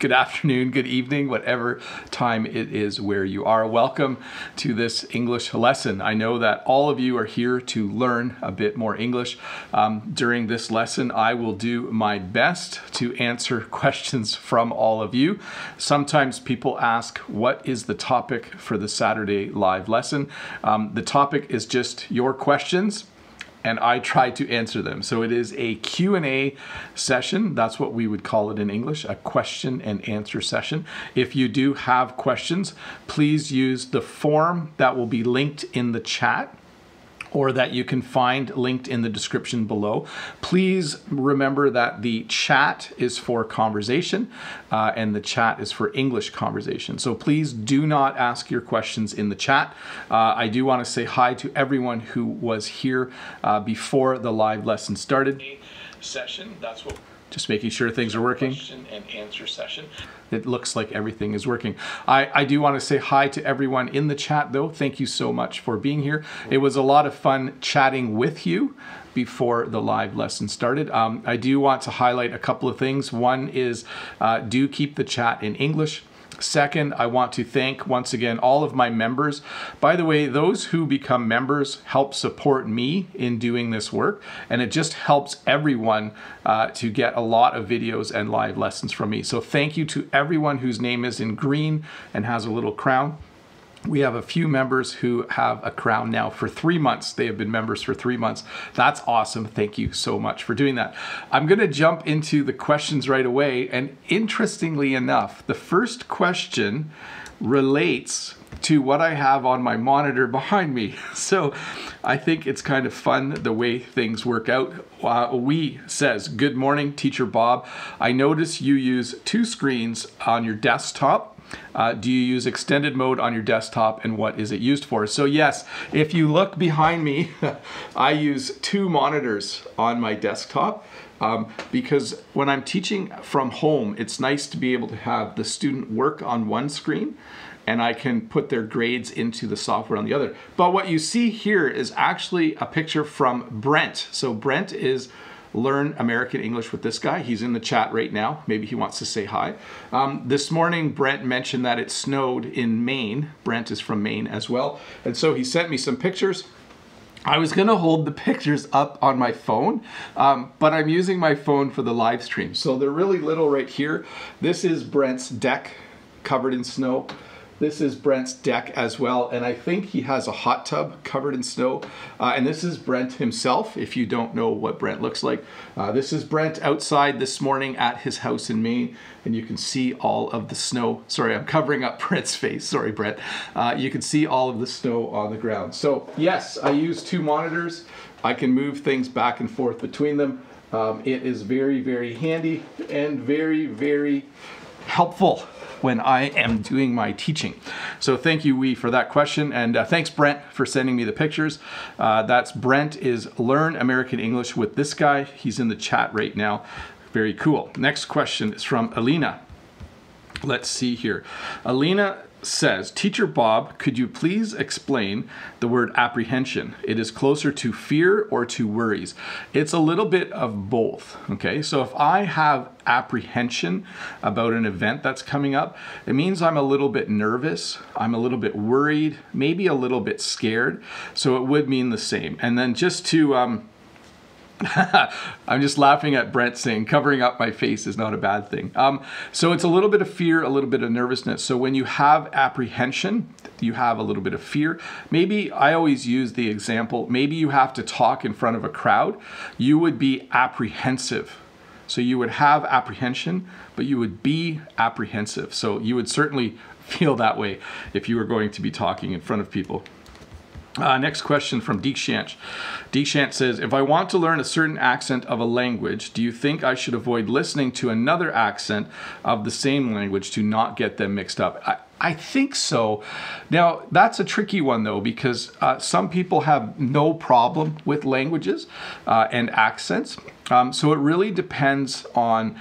good afternoon, good evening, whatever time it is where you are. Welcome to this English lesson. I know that all of you are here to learn a bit more English. Um, during this lesson, I will do my best to answer questions from all of you. Sometimes people ask, what is the topic for the Saturday live lesson? Um, the topic is just your questions and I try to answer them. So it is a Q&A session. That's what we would call it in English, a question and answer session. If you do have questions, please use the form that will be linked in the chat or that you can find linked in the description below. Please remember that the chat is for conversation uh, and the chat is for English conversation. So please do not ask your questions in the chat. Uh, I do want to say hi to everyone who was here uh, before the live lesson started. Session, that's what just making sure things are working. Question and answer session. It looks like everything is working. I, I do want to say hi to everyone in the chat though. Thank you so much for being here. It was a lot of fun chatting with you before the live lesson started. Um, I do want to highlight a couple of things. One is uh, do keep the chat in English. Second, I want to thank once again all of my members. By the way, those who become members help support me in doing this work, and it just helps everyone uh, to get a lot of videos and live lessons from me. So thank you to everyone whose name is in green and has a little crown. We have a few members who have a crown now for three months. They have been members for three months. That's awesome. Thank you so much for doing that. I'm going to jump into the questions right away. And interestingly enough, the first question relates to what I have on my monitor behind me. So I think it's kind of fun the way things work out. Uh, we says, Good morning, Teacher Bob. I notice you use two screens on your desktop uh, do you use extended mode on your desktop and what is it used for? So yes, if you look behind me, I use two monitors on my desktop um, because when I'm teaching from home, it's nice to be able to have the student work on one screen and I can put their grades into the software on the other. But what you see here is actually a picture from Brent. So Brent is learn American English with this guy. He's in the chat right now. Maybe he wants to say hi. Um, this morning, Brent mentioned that it snowed in Maine. Brent is from Maine as well. And so he sent me some pictures. I was gonna hold the pictures up on my phone, um, but I'm using my phone for the live stream. So they're really little right here. This is Brent's deck covered in snow. This is Brent's deck as well, and I think he has a hot tub covered in snow. Uh, and this is Brent himself, if you don't know what Brent looks like. Uh, this is Brent outside this morning at his house in Maine, and you can see all of the snow. Sorry, I'm covering up Brent's face. Sorry, Brent. Uh, you can see all of the snow on the ground. So yes, I use two monitors. I can move things back and forth between them. Um, it is very, very handy and very, very helpful when I am doing my teaching. So thank you, Wee, for that question. And uh, thanks, Brent, for sending me the pictures. Uh, that's Brent is Learn American English with this guy. He's in the chat right now. Very cool. Next question is from Alina. Let's see here. Alina says, Teacher Bob, could you please explain the word apprehension? It is closer to fear or to worries. It's a little bit of both, okay? So if I have apprehension about an event that's coming up, it means I'm a little bit nervous, I'm a little bit worried, maybe a little bit scared. So it would mean the same. And then just to, um, I'm just laughing at Brent saying covering up my face is not a bad thing. Um, so it's a little bit of fear, a little bit of nervousness. So when you have apprehension, you have a little bit of fear. Maybe I always use the example, maybe you have to talk in front of a crowd. You would be apprehensive. So you would have apprehension, but you would be apprehensive. So you would certainly feel that way if you were going to be talking in front of people. Uh, next question from Deekshant. Deekshant says, if I want to learn a certain accent of a language, do you think I should avoid listening to another accent of the same language to not get them mixed up? I, I think so. Now, that's a tricky one though, because uh, some people have no problem with languages uh, and accents. Um, so it really depends on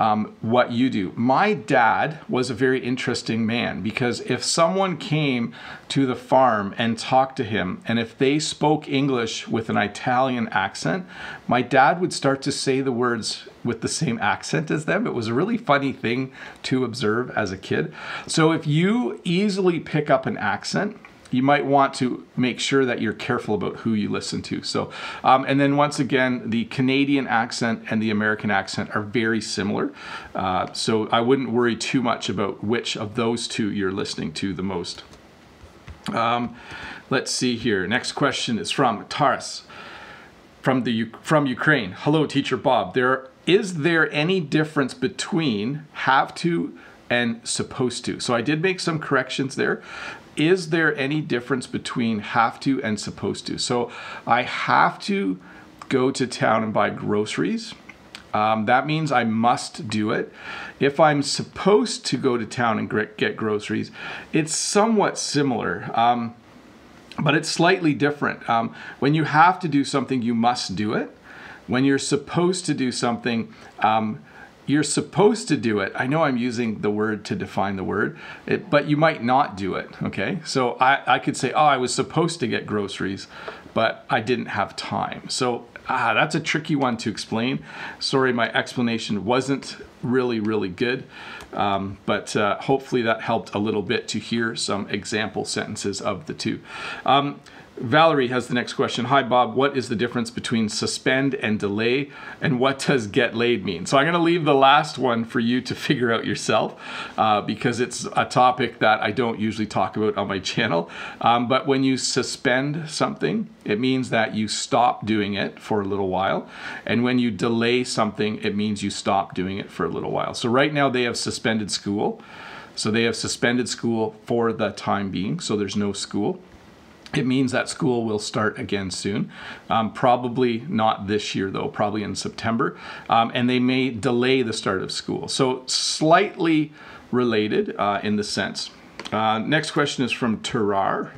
um, what you do. My dad was a very interesting man because if someone came to the farm and talked to him, and if they spoke English with an Italian accent, my dad would start to say the words with the same accent as them. It was a really funny thing to observe as a kid. So if you easily pick up an accent, you might want to make sure that you're careful about who you listen to. So, um, and then once again, the Canadian accent and the American accent are very similar. Uh, so I wouldn't worry too much about which of those two you're listening to the most. Um, let's see here. Next question is from Taras from the from Ukraine. Hello, teacher Bob. There is there any difference between have to and supposed to? So I did make some corrections there is there any difference between have to and supposed to? So I have to go to town and buy groceries. Um, that means I must do it. If I'm supposed to go to town and get groceries, it's somewhat similar, um, but it's slightly different. Um, when you have to do something, you must do it. When you're supposed to do something, um, you're supposed to do it. I know I'm using the word to define the word, it, but you might not do it. Okay. So I, I could say, oh, I was supposed to get groceries, but I didn't have time. So ah, that's a tricky one to explain. Sorry, my explanation wasn't really, really good. Um, but uh, hopefully that helped a little bit to hear some example sentences of the two. Um, Valerie has the next question. Hi, Bob. What is the difference between suspend and delay? And what does get laid mean? So I'm going to leave the last one for you to figure out yourself uh, because it's a topic that I don't usually talk about on my channel. Um, but when you suspend something, it means that you stop doing it for a little while. And when you delay something, it means you stop doing it for a little while. So right now they have suspended school. So they have suspended school for the time being. So there's no school. It means that school will start again soon. Um, probably not this year, though, probably in September. Um, and they may delay the start of school. So, slightly related uh, in the sense. Uh, next question is from Turar.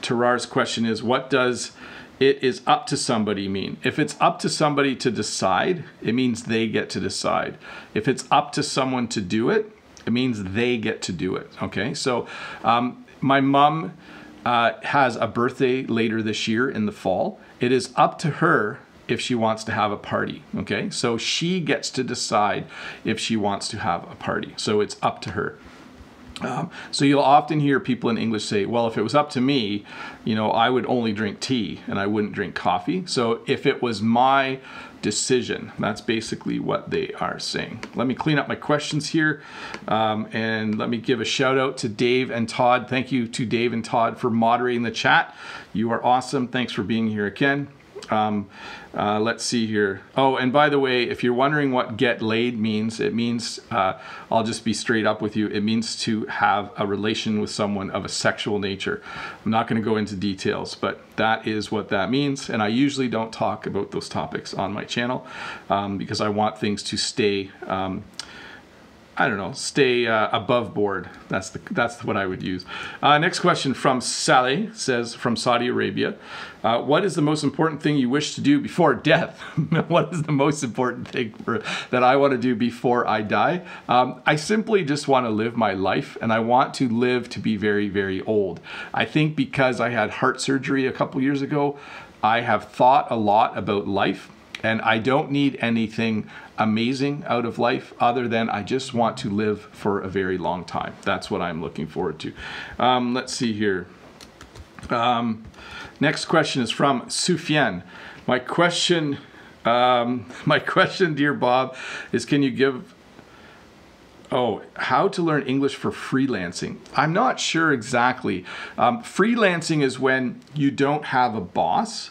Turar's question is What does it is up to somebody mean? If it's up to somebody to decide, it means they get to decide. If it's up to someone to do it, it means they get to do it. Okay, so um, my mom uh, has a birthday later this year in the fall. It is up to her if she wants to have a party. Okay, so she gets to decide if she wants to have a party. So it's up to her. Um, so you'll often hear people in English say, well, if it was up to me, you know, I would only drink tea and I wouldn't drink coffee. So if it was my decision. That's basically what they are saying. Let me clean up my questions here um, and let me give a shout out to Dave and Todd. Thank you to Dave and Todd for moderating the chat. You are awesome. Thanks for being here again. Um, uh, let's see here. Oh, and by the way, if you're wondering what get laid means, it means, uh, I'll just be straight up with you, it means to have a relation with someone of a sexual nature. I'm not going to go into details, but that is what that means. And I usually don't talk about those topics on my channel um, because I want things to stay um, I don't know, stay uh, above board. That's the that's what I would use. Uh, next question from Sally says from Saudi Arabia, uh, what is the most important thing you wish to do before death? what is the most important thing for, that I want to do before I die? Um, I simply just want to live my life, and I want to live to be very very old. I think because I had heart surgery a couple years ago, I have thought a lot about life and I don't need anything amazing out of life other than I just want to live for a very long time. That's what I'm looking forward to. Um, let's see here. Um, next question is from Sufyan. My question, um, my question, dear Bob, is can you give Oh, how to learn English for freelancing. I'm not sure exactly. Um, freelancing is when you don't have a boss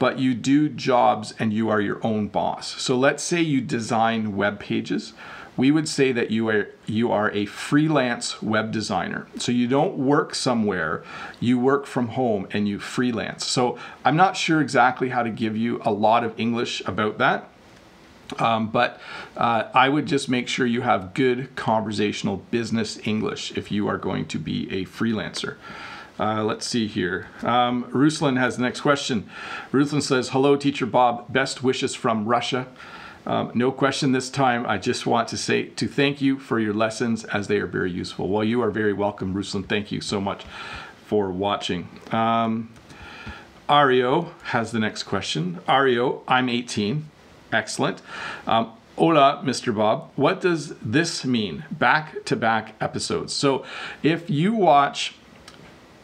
but you do jobs and you are your own boss. So let's say you design web pages. We would say that you are you are a freelance web designer. So you don't work somewhere, you work from home and you freelance. So I'm not sure exactly how to give you a lot of English about that. Um, but uh, I would just make sure you have good conversational business English if you are going to be a freelancer. Uh, let's see here. Um, Ruslan has the next question. Ruslan says, Hello, Teacher Bob. Best wishes from Russia. Um, no question this time. I just want to say to thank you for your lessons as they are very useful. Well, you are very welcome, Ruslan. Thank you so much for watching. Um, Ario has the next question. Ario, I'm 18. Excellent. Um, Hola, Mr. Bob. What does this mean? Back to back episodes. So if you watch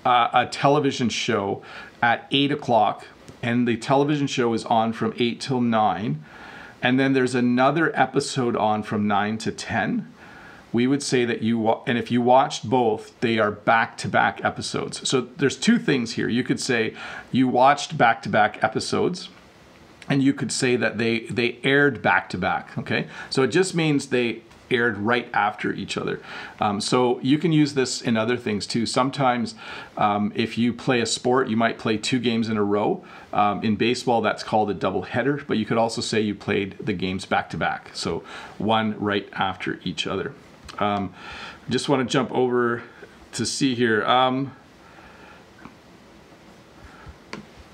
uh, a television show at 8 o'clock and the television show is on from 8 till 9, and then there's another episode on from 9 to 10, we would say that you and if you watched both they are back-to-back episodes. So there's two things here. You could say you watched back-to-back episodes and you could say that they they aired back to back okay? So it just means they aired right after each other um, so you can use this in other things too sometimes um, if you play a sport you might play two games in a row um, in baseball that's called a double header but you could also say you played the games back to back so one right after each other um, just want to jump over to see here um,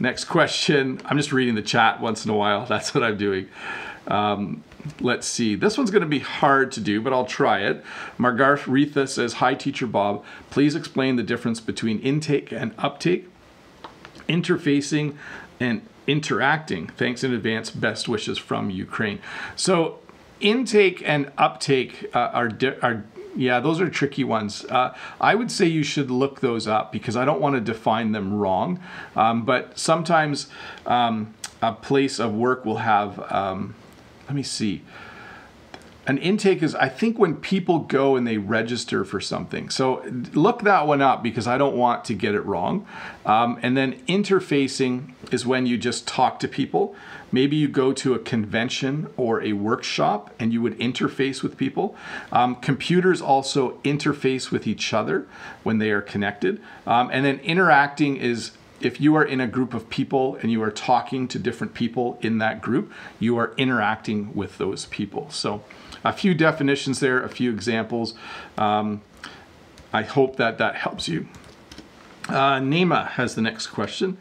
Next question. I'm just reading the chat once in a while. That's what I'm doing. Um, let's see. This one's going to be hard to do, but I'll try it. Margarth Retha says, Hi, Teacher Bob. Please explain the difference between intake and uptake, interfacing and interacting. Thanks in advance. Best wishes from Ukraine. So intake and uptake uh, are, are yeah, those are tricky ones. Uh, I would say you should look those up because I don't want to define them wrong. Um, but sometimes um, a place of work will have, um, let me see, an intake is I think when people go and they register for something. So look that one up because I don't want to get it wrong. Um, and then interfacing is when you just talk to people. Maybe you go to a convention or a workshop and you would interface with people. Um, computers also interface with each other when they are connected. Um, and then interacting is if you are in a group of people and you are talking to different people in that group, you are interacting with those people. So a few definitions there, a few examples. Um, I hope that that helps you. Uh, Nema has the next question.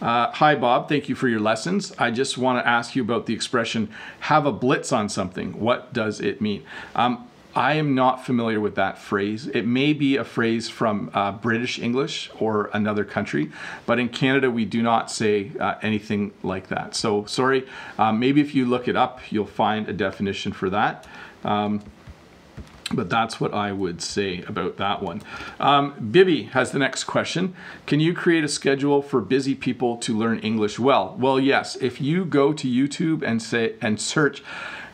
Uh, Hi, Bob. Thank you for your lessons. I just want to ask you about the expression have a blitz on something. What does it mean? Um, I am not familiar with that phrase. It may be a phrase from uh, British English or another country, but in Canada we do not say uh, anything like that. So sorry, um, maybe if you look it up, you'll find a definition for that. Um, but that's what I would say about that one. Um, Bibby has the next question. Can you create a schedule for busy people to learn English well? Well, yes. If you go to YouTube and say and search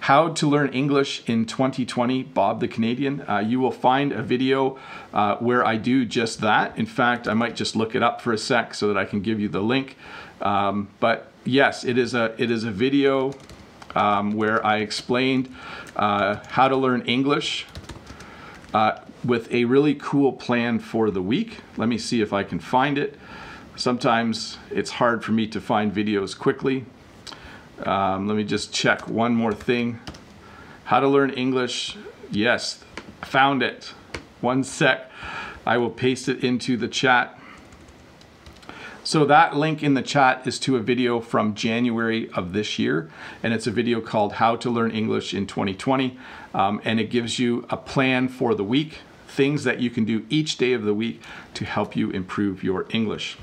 how to Learn English in 2020, Bob the Canadian. Uh, you will find a video uh, where I do just that. In fact, I might just look it up for a sec so that I can give you the link. Um, but yes, it is a, it is a video um, where I explained uh, how to learn English uh, with a really cool plan for the week. Let me see if I can find it. Sometimes it's hard for me to find videos quickly. Um, let me just check one more thing. How to learn English. Yes, found it. One sec. I will paste it into the chat. So that link in the chat is to a video from January of this year, and it's a video called How to Learn English in 2020, um, and it gives you a plan for the week, things that you can do each day of the week to help you improve your English.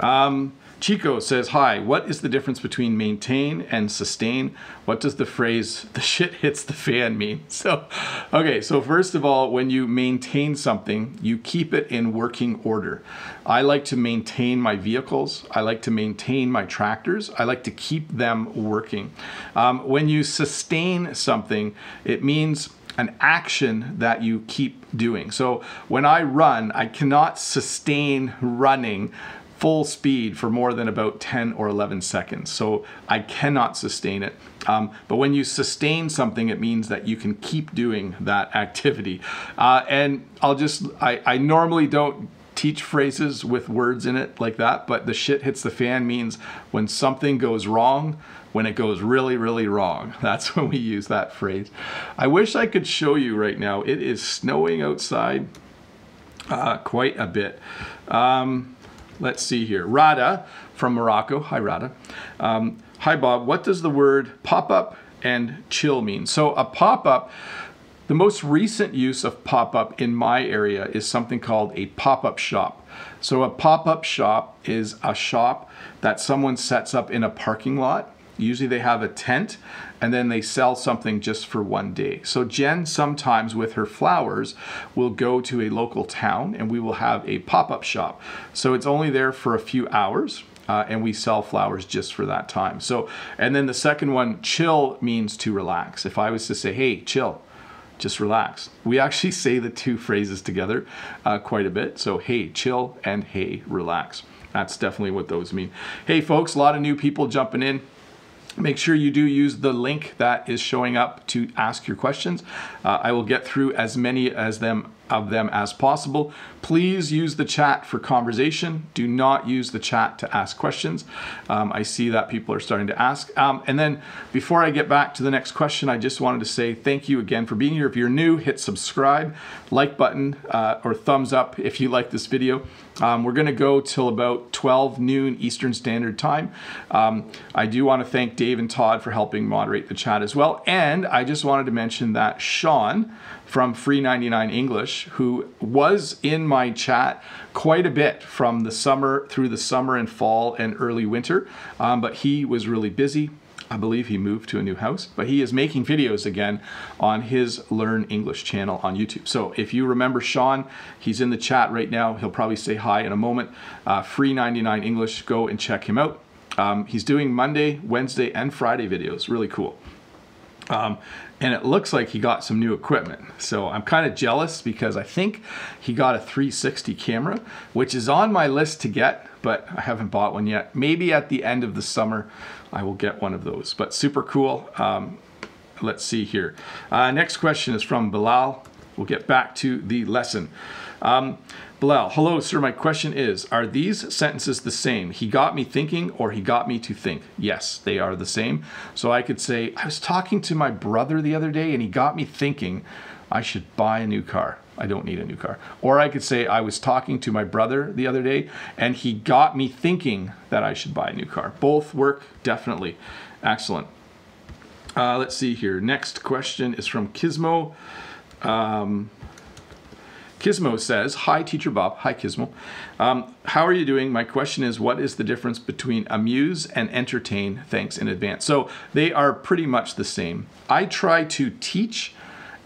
Um, Chico says, Hi, what is the difference between maintain and sustain? What does the phrase, the shit hits the fan mean? So, okay, so first of all, when you maintain something, you keep it in working order. I like to maintain my vehicles. I like to maintain my tractors. I like to keep them working. Um, when you sustain something, it means an action that you keep doing. So when I run, I cannot sustain running full speed for more than about 10 or 11 seconds. So I cannot sustain it. Um, but when you sustain something, it means that you can keep doing that activity. Uh, and I'll just, I, I normally don't teach phrases with words in it like that, but the shit hits the fan means when something goes wrong, when it goes really, really wrong. That's when we use that phrase. I wish I could show you right now. It is snowing outside uh, quite a bit. Um, Let's see here. Rada from Morocco. Hi, Rada. Um, hi, Bob. What does the word pop up and chill mean? So a pop-up, the most recent use of pop-up in my area is something called a pop-up shop. So a pop-up shop is a shop that someone sets up in a parking lot. Usually they have a tent and then they sell something just for one day. So Jen sometimes with her flowers will go to a local town and we will have a pop-up shop. So it's only there for a few hours uh, and we sell flowers just for that time. So, and then the second one, chill means to relax. If I was to say, hey, chill, just relax. We actually say the two phrases together uh, quite a bit. So, hey, chill and hey, relax. That's definitely what those mean. Hey, folks, a lot of new people jumping in. Make sure you do use the link that is showing up to ask your questions. Uh, I will get through as many as them of them as possible. Please use the chat for conversation. Do not use the chat to ask questions. Um, I see that people are starting to ask. Um, and then before I get back to the next question, I just wanted to say thank you again for being here. If you're new, hit subscribe, like button, uh, or thumbs up if you like this video. Um, we're going to go till about 12 noon Eastern Standard Time. Um, I do want to thank Dave and Todd for helping moderate the chat as well. And I just wanted to mention that Sean from Free 99 English, who was in my chat quite a bit from the summer through the summer and fall and early winter, um, but he was really busy. I believe he moved to a new house, but he is making videos again on his Learn English channel on YouTube. So if you remember Sean, he's in the chat right now. He'll probably say hi in a moment. Uh, free 99 English, go and check him out. Um, he's doing Monday, Wednesday, and Friday videos. Really cool. Um, and it looks like he got some new equipment. So I'm kind of jealous because I think he got a 360 camera, which is on my list to get, but I haven't bought one yet. Maybe at the end of the summer, I will get one of those, but super cool. Um, let's see here. Uh, next question is from Bilal. We'll get back to the lesson. Um, Bilal, hello, sir. My question is Are these sentences the same? He got me thinking or he got me to think? Yes, they are the same. So I could say, I was talking to my brother the other day and he got me thinking I should buy a new car. I don't need a new car. Or I could say, I was talking to my brother the other day and he got me thinking that I should buy a new car. Both work definitely. Excellent. Uh, let's see here. Next question is from Kismo. Um, Kismo says, Hi, Teacher Bob. Hi, Kismo. Um, how are you doing? My question is, what is the difference between amuse and entertain? Thanks in advance. So they are pretty much the same. I try to teach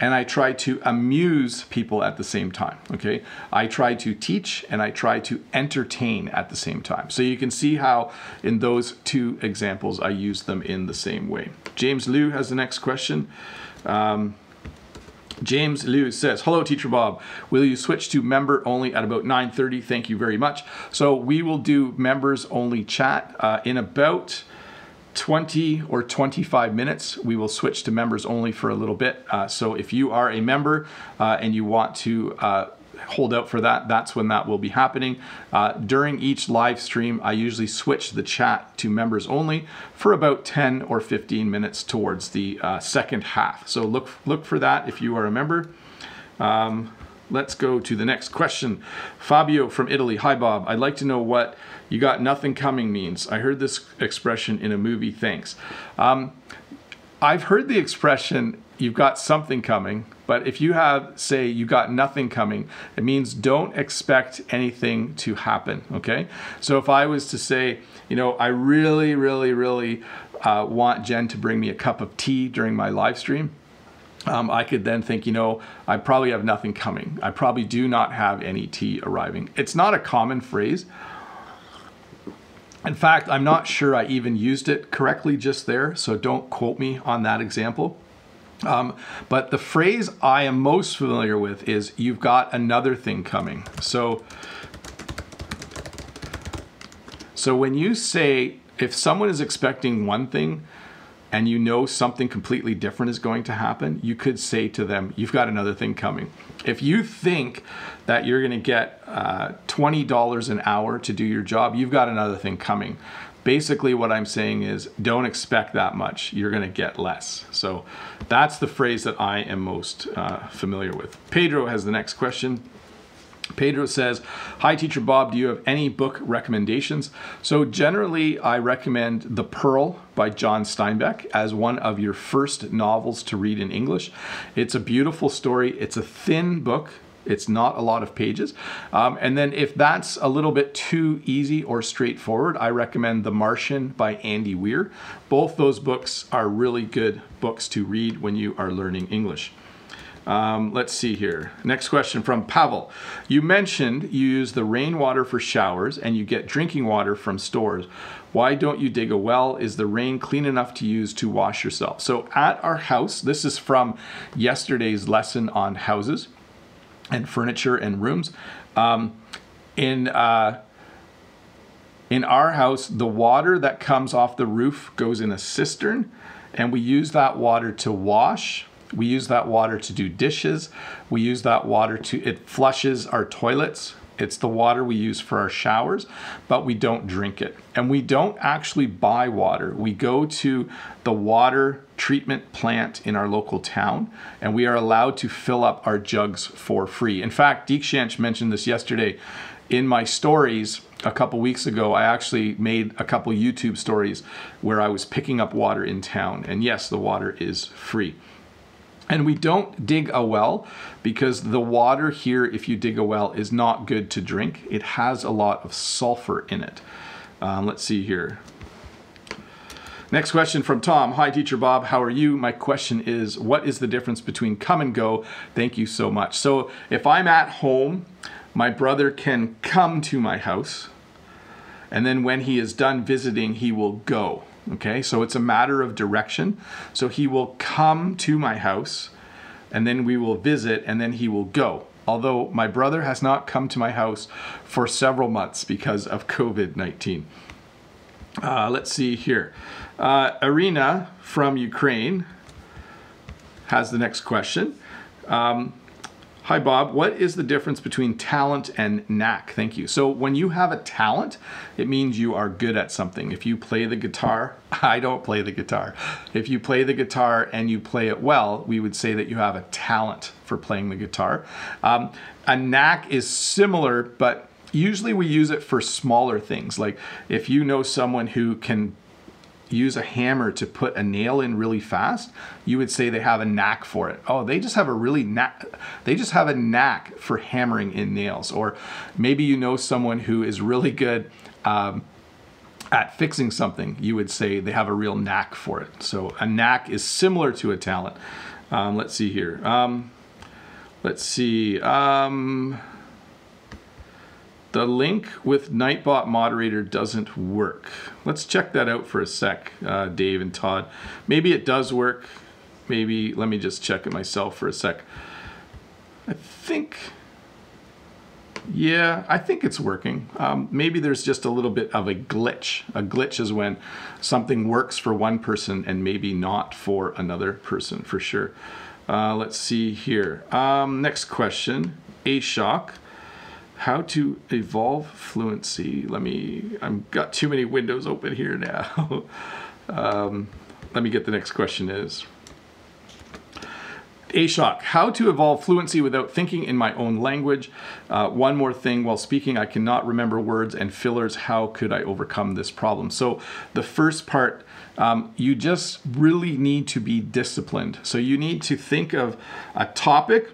and I try to amuse people at the same time, okay? I try to teach and I try to entertain at the same time. So you can see how in those two examples I use them in the same way. James Liu has the next question. Um, James Liu says, hello, Teacher Bob. Will you switch to member only at about 9.30? Thank you very much. So we will do members only chat uh, in about 20 or 25 minutes. We will switch to members only for a little bit. Uh, so if you are a member uh, and you want to uh, hold out for that. That's when that will be happening. Uh, during each live stream, I usually switch the chat to members only for about 10 or 15 minutes towards the uh, second half. So look, look for that if you are a member. Um, let's go to the next question. Fabio from Italy. Hi, Bob. I'd like to know what you got nothing coming means. I heard this expression in a movie. Thanks. Um, I've heard the expression you've got something coming, but if you have, say, you got nothing coming, it means don't expect anything to happen, okay? So if I was to say, you know, I really, really, really uh, want Jen to bring me a cup of tea during my live stream, um, I could then think, you know, I probably have nothing coming. I probably do not have any tea arriving. It's not a common phrase. In fact, I'm not sure I even used it correctly just there, so don't quote me on that example. Um, but the phrase I am most familiar with is you've got another thing coming. So, so when you say, if someone is expecting one thing and you know something completely different is going to happen, you could say to them, you've got another thing coming. If you think that you're going to get uh, $20 an hour to do your job, you've got another thing coming basically what I'm saying is don't expect that much. You're going to get less. So that's the phrase that I am most uh, familiar with. Pedro has the next question. Pedro says, Hi, Teacher Bob, do you have any book recommendations? So, generally, I recommend The Pearl by John Steinbeck as one of your first novels to read in English. It's a beautiful story, it's a thin book. It's not a lot of pages. Um, and then, if that's a little bit too easy or straightforward, I recommend The Martian by Andy Weir. Both those books are really good books to read when you are learning English. Um, let's see here. Next question from Pavel. You mentioned you use the rainwater for showers and you get drinking water from stores. Why don't you dig a well? Is the rain clean enough to use to wash yourself? So at our house, this is from yesterday's lesson on houses and furniture and rooms. Um, in uh, in our house, the water that comes off the roof goes in a cistern, and we use that water to wash we use that water to do dishes. We use that water to, it flushes our toilets. It's the water we use for our showers, but we don't drink it. And we don't actually buy water. We go to the water treatment plant in our local town, and we are allowed to fill up our jugs for free. In fact, Deekshant mentioned this yesterday. In my stories a couple weeks ago, I actually made a couple YouTube stories where I was picking up water in town. And yes, the water is free. And we don't dig a well because the water here, if you dig a well, is not good to drink. It has a lot of sulfur in it. Um, let's see here. Next question from Tom. Hi, Teacher Bob. How are you? My question is, what is the difference between come and go? Thank you so much. So if I'm at home, my brother can come to my house. And then when he is done visiting, he will go. Okay, so it's a matter of direction. So he will come to my house and then we will visit and then he will go. Although my brother has not come to my house for several months because of COVID 19. Uh, let's see here. Uh, Irina from Ukraine has the next question. Um, Hi, Bob. What is the difference between talent and knack? Thank you. So when you have a talent, it means you are good at something. If you play the guitar, I don't play the guitar. If you play the guitar and you play it well, we would say that you have a talent for playing the guitar. Um, a knack is similar, but usually we use it for smaller things. Like if you know someone who can use a hammer to put a nail in really fast, you would say they have a knack for it. Oh, they just have a really knack, they just have a knack for hammering in nails. Or maybe you know someone who is really good um, at fixing something, you would say they have a real knack for it. So a knack is similar to a talent. Um, let's see here. Um, let's see. Um, the link with Nightbot moderator doesn't work. Let's check that out for a sec, uh, Dave and Todd. Maybe it does work. Maybe, let me just check it myself for a sec. I think, yeah, I think it's working. Um, maybe there's just a little bit of a glitch. A glitch is when something works for one person and maybe not for another person, for sure. Uh, let's see here. Um, next question, Ashok how to evolve fluency. Let me, I've got too many windows open here now. um, let me get the next question is. Ashok, how to evolve fluency without thinking in my own language. Uh, one more thing, while speaking, I cannot remember words and fillers. How could I overcome this problem? So the first part, um, you just really need to be disciplined. So you need to think of a topic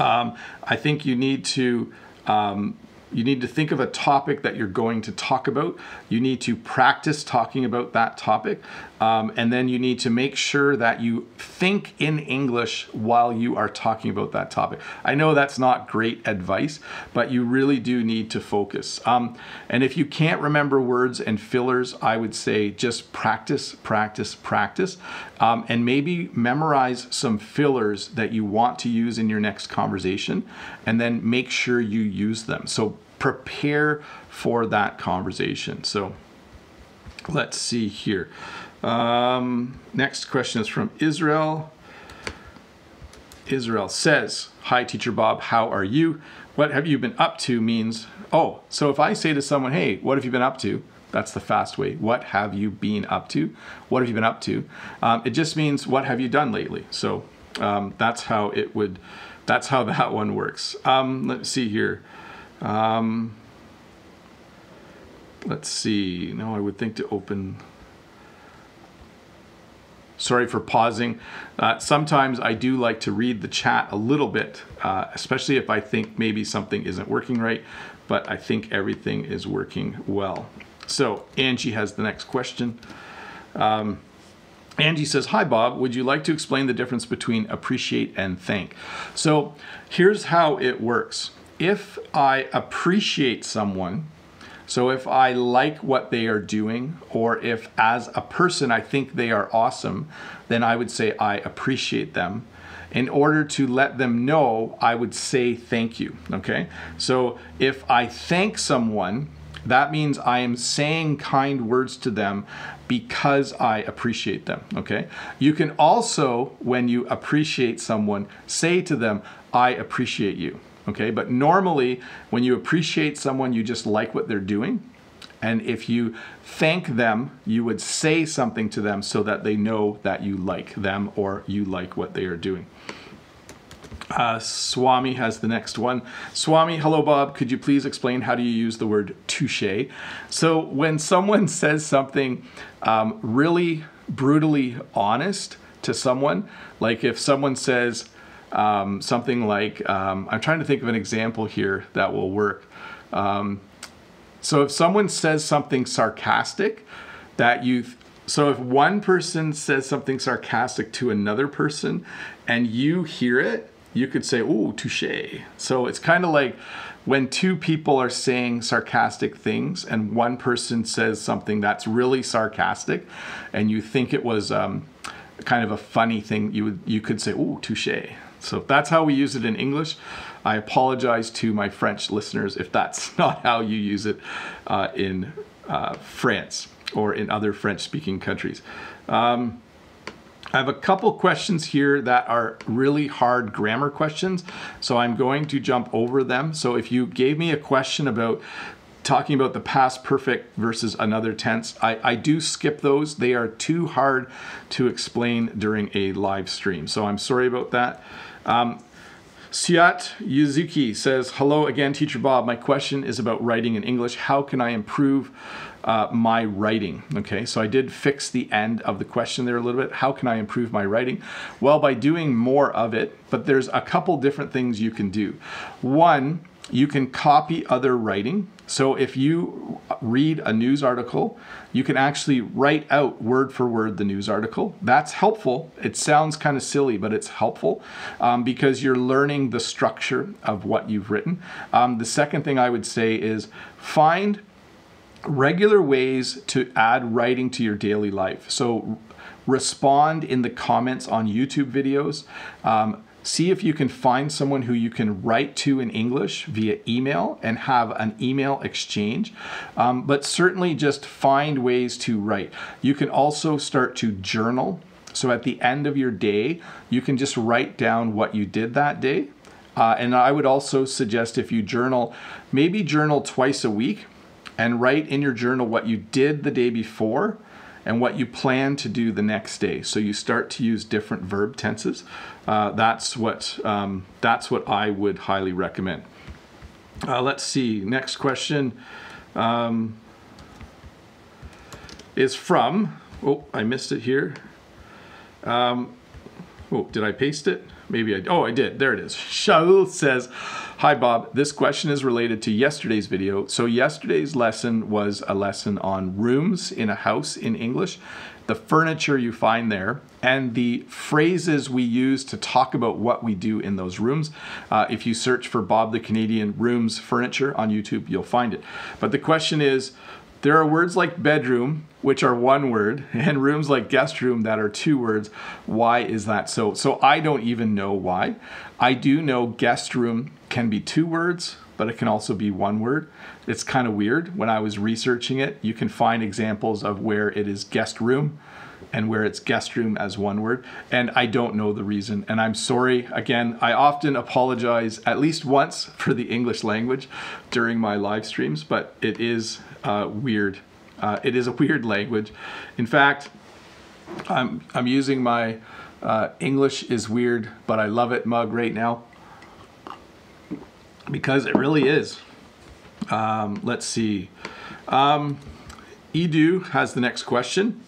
um, I think you need to um, you need to think of a topic that you're going to talk about. You need to practice talking about that topic. Um, and then you need to make sure that you think in English while you are talking about that topic. I know that's not great advice, but you really do need to focus. Um, and if you can't remember words and fillers, I would say just practice, practice, practice, um, and maybe memorize some fillers that you want to use in your next conversation, and then make sure you use them. So prepare for that conversation. So let's see here. Um, next question is from Israel. Israel says, Hi, Teacher Bob, how are you? What have you been up to means, oh, so if I say to someone, Hey, what have you been up to? That's the fast way. What have you been up to? What have you been up to? Um, it just means, What have you done lately? So um, that's how it would that's how that one works. Um, let's see here. Um, let's see. No, I would think to open. Sorry for pausing. Uh, sometimes I do like to read the chat a little bit, uh, especially if I think maybe something isn't working right, but I think everything is working well. So Angie has the next question. Um, Angie says, Hi, Bob. Would you like to explain the difference between appreciate and thank? So here's how it works. If I appreciate someone, so if I like what they are doing, or if as a person I think they are awesome, then I would say I appreciate them. In order to let them know, I would say thank you. Okay? So if I thank someone, that means I am saying kind words to them because I appreciate them. Okay. You can also, when you appreciate someone, say to them, I appreciate you. Okay. But normally, when you appreciate someone, you just like what they're doing. And if you thank them, you would say something to them so that they know that you like them or you like what they are doing. Uh, Swami has the next one. Swami, hello Bob, could you please explain how do you use the word touche? So when someone says something um, really brutally honest to someone, like if someone says um, something like, um, I'm trying to think of an example here that will work. Um, so if someone says something sarcastic that you so if one person says something sarcastic to another person and you hear it you could say, "Ooh, touche." So it's kind of like when two people are saying sarcastic things, and one person says something that's really sarcastic, and you think it was um, kind of a funny thing. You would you could say, "Ooh, touche." So that's how we use it in English. I apologize to my French listeners if that's not how you use it uh, in uh, France or in other French-speaking countries. Um, I have a couple questions here that are really hard grammar questions, so I'm going to jump over them. So if you gave me a question about talking about the past perfect versus another tense, I, I do skip those. They are too hard to explain during a live stream, so I'm sorry about that. Um, Siat Yuzuki says, Hello again, Teacher Bob. My question is about writing in English. How can I improve uh, my writing. Okay, so I did fix the end of the question there a little bit. How can I improve my writing? Well, by doing more of it, but there's a couple different things you can do. One, you can copy other writing. So if you read a news article, you can actually write out word for word the news article. That's helpful. It sounds kind of silly, but it's helpful um, because you're learning the structure of what you've written. Um, the second thing I would say is find regular ways to add writing to your daily life. So respond in the comments on YouTube videos. Um, see if you can find someone who you can write to in English via email and have an email exchange. Um, but certainly just find ways to write. You can also start to journal. So at the end of your day, you can just write down what you did that day. Uh, and I would also suggest if you journal, maybe journal twice a week and write in your journal what you did the day before and what you plan to do the next day. So you start to use different verb tenses. Uh, that's what um, that's what I would highly recommend. Uh, let's see. Next question um, is from. Oh, I missed it here. Um, oh, did I paste it? Maybe I. Oh, I did. There it is. Shaul says. Hi Bob, this question is related to yesterday's video. So yesterday's lesson was a lesson on rooms in a house in English, the furniture you find there, and the phrases we use to talk about what we do in those rooms. Uh, if you search for Bob the Canadian Rooms Furniture on YouTube, you'll find it. But the question is, there are words like bedroom, which are one word, and rooms like guest room that are two words. Why is that so? So I don't even know why. I do know guest room can be two words, but it can also be one word. It's kind of weird. When I was researching it, you can find examples of where it is guest room and where it's guest room as one word. And I don't know the reason. And I'm sorry. Again, I often apologize at least once for the English language during my live streams, but it is uh, weird. Uh, it is a weird language. In fact, I'm, I'm using my uh, English is weird, but I love it mug right now because it really is. Um, let's see. Um, Edu has the next question.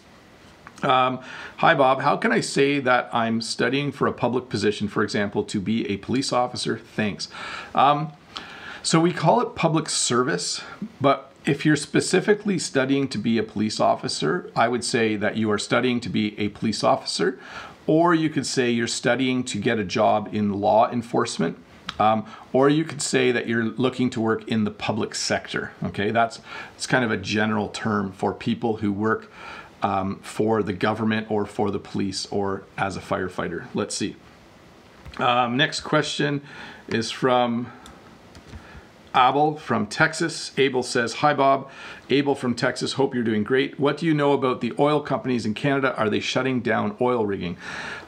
Um, Hi, Bob. How can I say that I'm studying for a public position, for example, to be a police officer? Thanks. Um, so we call it public service, but if you're specifically studying to be a police officer, I would say that you are studying to be a police officer, or you could say you're studying to get a job in law enforcement. Um, or you could say that you're looking to work in the public sector. Okay, that's it's kind of a general term for people who work um, for the government or for the police or as a firefighter. Let's see. Um, next question is from Abel from Texas. Abel says, Hi, Bob. Abel from Texas, hope you're doing great. What do you know about the oil companies in Canada? Are they shutting down oil rigging?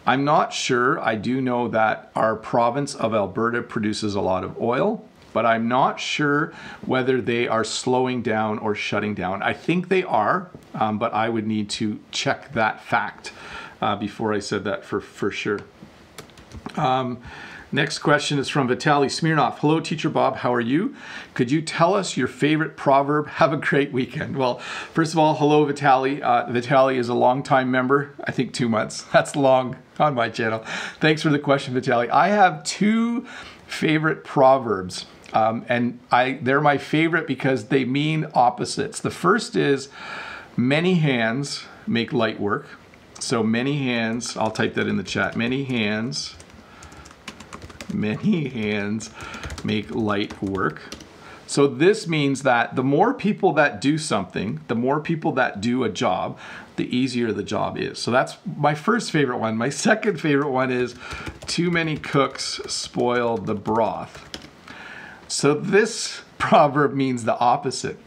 I'm not sure. I do know that our province of Alberta produces a lot of oil, but I'm not sure whether they are slowing down or shutting down. I think they are, um, but I would need to check that fact uh, before I said that for, for sure. Um, Next question is from Vitaly Smirnov. Hello, Teacher Bob. How are you? Could you tell us your favorite proverb? Have a great weekend. Well, first of all, hello, Vitaly. Uh, Vitaly is a long-time member. I think two months. That's long on my channel. Thanks for the question, Vitaly. I have two favorite proverbs. Um, and I they're my favorite because they mean opposites. The first is many hands make light work. So many hands, I'll type that in the chat. Many hands many hands make light work. So this means that the more people that do something, the more people that do a job, the easier the job is. So that's my first favorite one. My second favorite one is too many cooks spoil the broth. So this proverb means the opposite.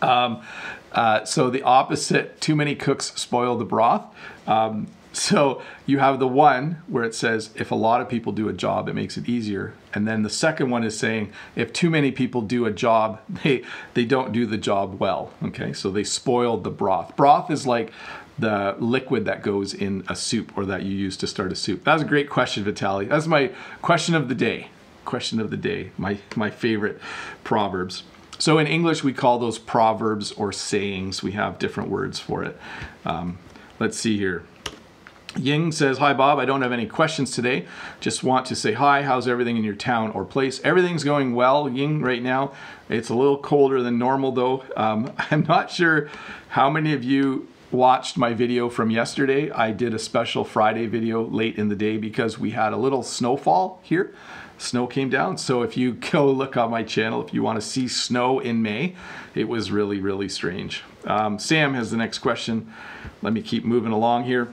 Um, uh, so the opposite, too many cooks spoil the broth. Um, so you have the one where it says if a lot of people do a job, it makes it easier. And then the second one is saying if too many people do a job, they they don't do the job well. Okay, so they spoiled the broth. Broth is like the liquid that goes in a soup or that you use to start a soup. That was a great question, Vitaly. That's my question of the day. Question of the day. My my favorite proverbs. So in English, we call those proverbs or sayings. We have different words for it. Um, let's see here. Ying says, Hi Bob, I don't have any questions today. Just want to say hi. How's everything in your town or place? Everything's going well, Ying, right now. It's a little colder than normal though. Um, I'm not sure how many of you watched my video from yesterday. I did a special Friday video late in the day because we had a little snowfall here. Snow came down. So if you go look on my channel, if you want to see snow in May, it was really, really strange. Um, Sam has the next question. Let me keep moving along here.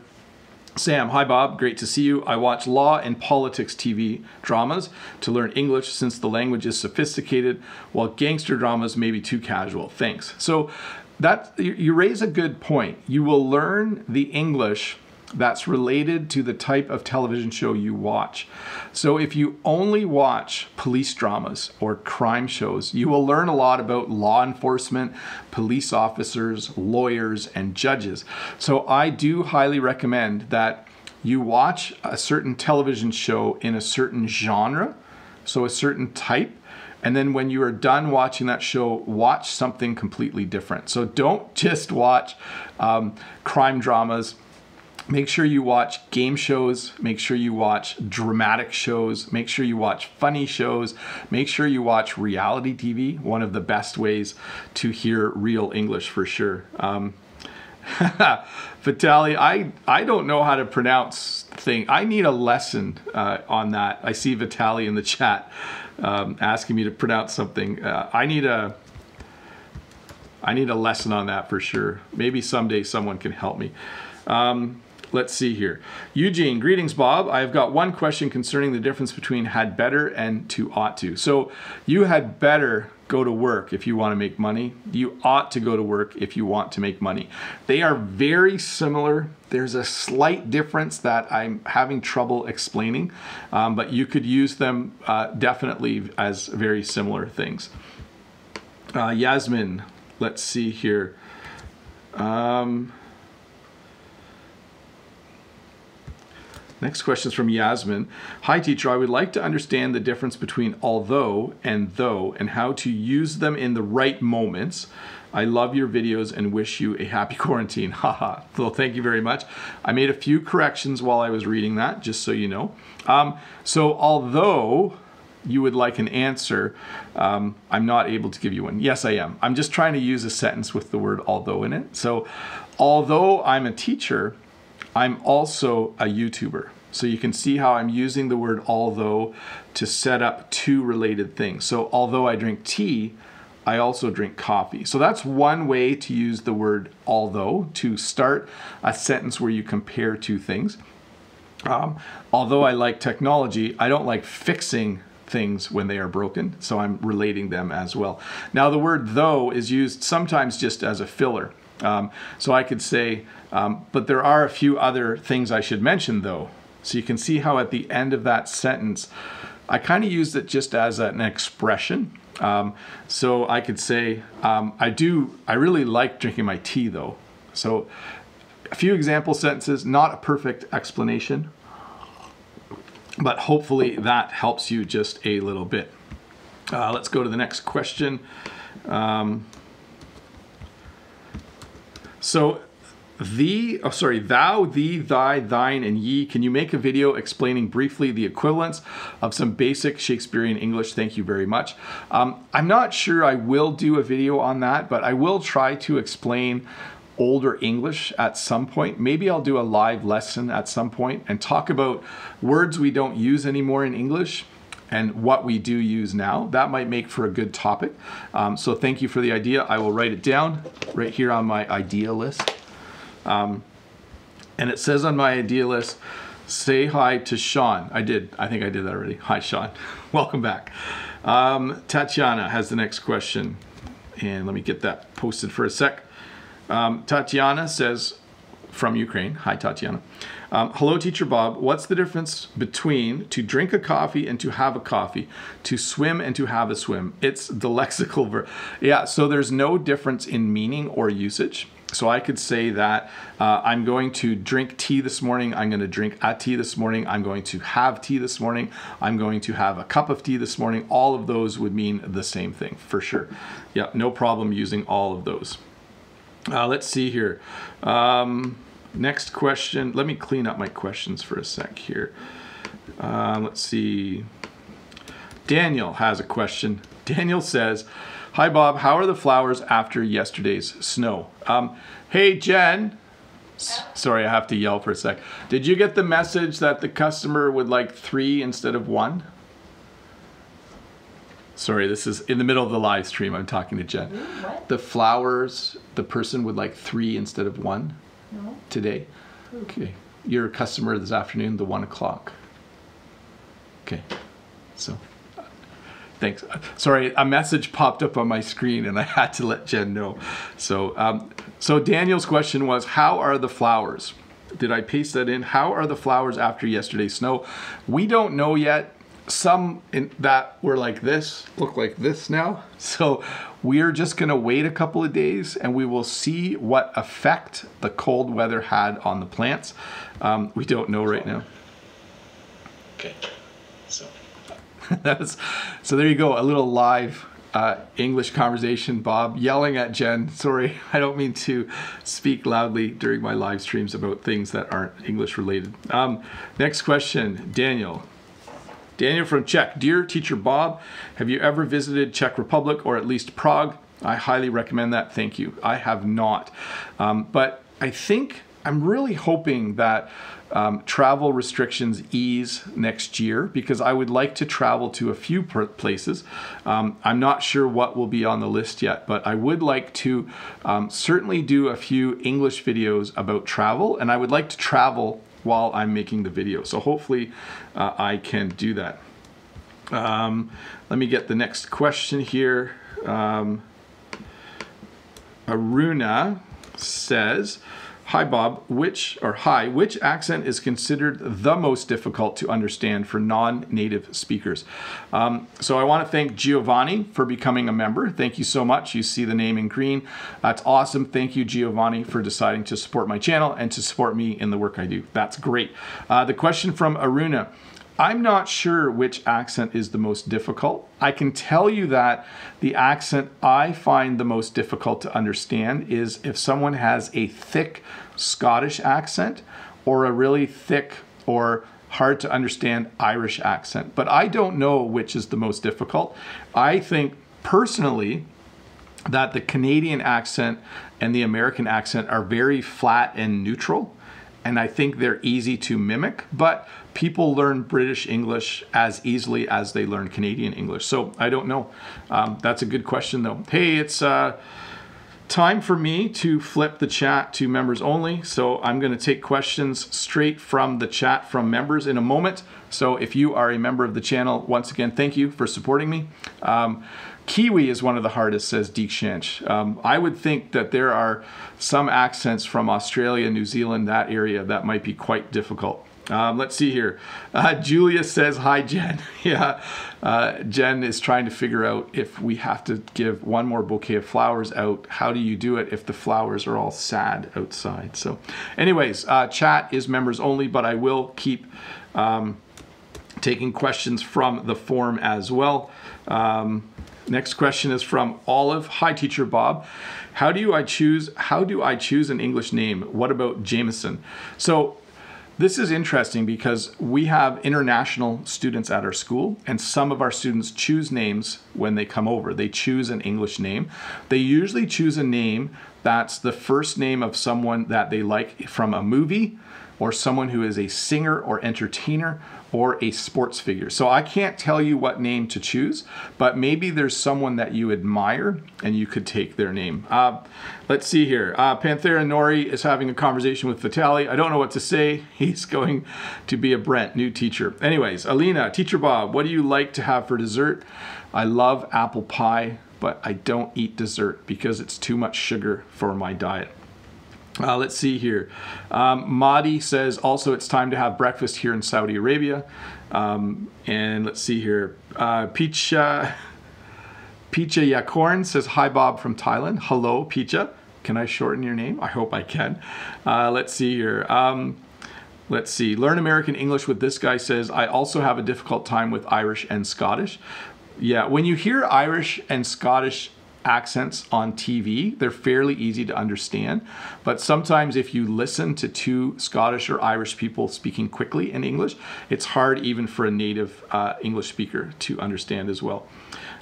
Sam, hi Bob, great to see you. I watch law and politics TV dramas to learn English since the language is sophisticated, while gangster dramas may be too casual. Thanks. So that you raise a good point. You will learn the English that's related to the type of television show you watch. So if you only watch police dramas or crime shows, you will learn a lot about law enforcement, police officers, lawyers, and judges. So I do highly recommend that you watch a certain television show in a certain genre, so a certain type, and then when you are done watching that show, watch something completely different. So don't just watch um, crime dramas Make sure you watch game shows. Make sure you watch dramatic shows. Make sure you watch funny shows. Make sure you watch reality TV. One of the best ways to hear real English for sure. Um, I, I don't know how to pronounce thing. I need a lesson uh, on that. I see Vitali in the chat um, asking me to pronounce something. Uh, I need a I need a lesson on that for sure. Maybe someday someone can help me. Um, Let's see here. Eugene, greetings, Bob. I've got one question concerning the difference between had better and to ought to. So you had better go to work if you want to make money. You ought to go to work if you want to make money. They are very similar. There's a slight difference that I'm having trouble explaining, um, but you could use them uh, definitely as very similar things. Uh, Yasmin, let's see here. Um, Next question is from Yasmin. Hi, teacher. I would like to understand the difference between although and though and how to use them in the right moments. I love your videos and wish you a happy quarantine. Haha. well, thank you very much. I made a few corrections while I was reading that, just so you know. Um, so, although you would like an answer, um, I'm not able to give you one. Yes, I am. I'm just trying to use a sentence with the word although in it. So, although I'm a teacher, I'm also a YouTuber. So you can see how I'm using the word although to set up two related things. So although I drink tea, I also drink coffee. So that's one way to use the word although to start a sentence where you compare two things. Um, although I like technology, I don't like fixing things when they are broken, so I'm relating them as well. Now, the word though is used sometimes just as a filler. Um, so I could say, um, but there are a few other things I should mention though. So you can see how at the end of that sentence, I kind of used it just as an expression. Um, so I could say, um, I do, I really like drinking my tea though. So a few example sentences, not a perfect explanation, but hopefully that helps you just a little bit. Uh, let's go to the next question. Um, so the, oh sorry, thou, thee, thy, thine, and ye. Can you make a video explaining briefly the equivalents of some basic Shakespearean English? Thank you very much. Um, I'm not sure I will do a video on that, but I will try to explain older English at some point. Maybe I'll do a live lesson at some point and talk about words we don't use anymore in English and what we do use now. That might make for a good topic. Um, so thank you for the idea. I will write it down right here on my idea list. Um, and it says on my idea list, say hi to Sean. I did. I think I did that already. Hi, Sean. Welcome back. Um, Tatiana has the next question. And let me get that posted for a sec. Um, Tatiana says, from Ukraine. Hi, Tatiana. Um, hello, Teacher Bob. What's the difference between to drink a coffee and to have a coffee, to swim and to have a swim? It's the lexical verb. Yeah, so there's no difference in meaning or usage. So I could say that uh, I'm going to drink tea this morning. I'm going to drink a tea this morning. I'm going to have tea this morning. I'm going to have a cup of tea this morning. All of those would mean the same thing for sure. Yeah, no problem using all of those. Uh, let's see here. Um, next question. Let me clean up my questions for a sec here. Uh, let's see. Daniel has a question. Daniel says, Hi, Bob. How are the flowers after yesterday's snow? Um, hey, Jen. S sorry, I have to yell for a sec. Did you get the message that the customer would like three instead of one? Sorry, this is in the middle of the live stream. I'm talking to Jen. What? The flowers, the person would like three instead of one No. today. Okay. Your customer this afternoon, the one o'clock. Okay. So, thanks. Sorry, a message popped up on my screen and I had to let Jen know. So, um, so Daniel's question was, how are the flowers? Did I paste that in? How are the flowers after yesterday's snow? We don't know yet. Some in that were like this look like this now. So we're just gonna wait a couple of days and we will see what effect the cold weather had on the plants. Um, we don't know right now. Okay, that's so there you go. A little live uh, English conversation. Bob yelling at Jen. Sorry, I don't mean to speak loudly during my live streams about things that aren't English related. Um, next question, Daniel. Daniel from Czech. Dear Teacher Bob, have you ever visited Czech Republic or at least Prague? I highly recommend that. Thank you. I have not. Um, but I think I'm really hoping that um, travel restrictions ease next year because I would like to travel to a few places. Um, I'm not sure what will be on the list yet, but I would like to um, certainly do a few English videos about travel, and I would like to travel while I'm making the video. So hopefully uh, I can do that. Um, let me get the next question here. Um, Aruna says, Hi Bob, which or hi, which accent is considered the most difficult to understand for non-native speakers? Um, so I want to thank Giovanni for becoming a member. Thank you so much. You see the name in green. That's awesome. Thank you, Giovanni, for deciding to support my channel and to support me in the work I do. That's great. Uh, the question from Aruna. I'm not sure which accent is the most difficult. I can tell you that the accent I find the most difficult to understand is if someone has a thick Scottish accent or a really thick or hard to understand Irish accent. But I don't know which is the most difficult. I think personally that the Canadian accent and the American accent are very flat and neutral and I think they're easy to mimic, but people learn British English as easily as they learn Canadian English. So I don't know. Um, that's a good question, though. Hey, it's uh, time for me to flip the chat to members only. So I'm going to take questions straight from the chat from members in a moment. So if you are a member of the channel, once again, thank you for supporting me. Um, Kiwi is one of the hardest, says Deek Um, I would think that there are some accents from Australia, New Zealand, that area that might be quite difficult. Um, let's see here. Uh, Julia says, Hi, Jen. yeah, uh, Jen is trying to figure out if we have to give one more bouquet of flowers out. How do you do it if the flowers are all sad outside? So, anyways, uh, chat is members only, but I will keep um, taking questions from the form as well. Um, Next question is from Olive. Hi, Teacher Bob. How do I choose? How do I choose an English name? What about Jameson? So this is interesting because we have international students at our school, and some of our students choose names when they come over. They choose an English name. They usually choose a name that's the first name of someone that they like from a movie or someone who is a singer or entertainer or a sports figure. So I can't tell you what name to choose, but maybe there's someone that you admire and you could take their name. Uh, let's see here. Uh, Panthera Nori is having a conversation with Vitali. I don't know what to say. He's going to be a Brent, new teacher. Anyways, Alina, Teacher Bob, what do you like to have for dessert? I love apple pie, but I don't eat dessert because it's too much sugar for my diet. Uh, let's see here. Um, Mahdi says also it's time to have breakfast here in Saudi Arabia. Um, and let's see here. Uh, Picha, Picha Yakorn says, Hi Bob from Thailand. Hello, Picha. Can I shorten your name? I hope I can. Uh, let's see here. Um, let's see. Learn American English with this guy says, I also have a difficult time with Irish and Scottish. Yeah, when you hear Irish and Scottish accents on TV. They're fairly easy to understand. But sometimes if you listen to two Scottish or Irish people speaking quickly in English, it's hard even for a native uh, English speaker to understand as well.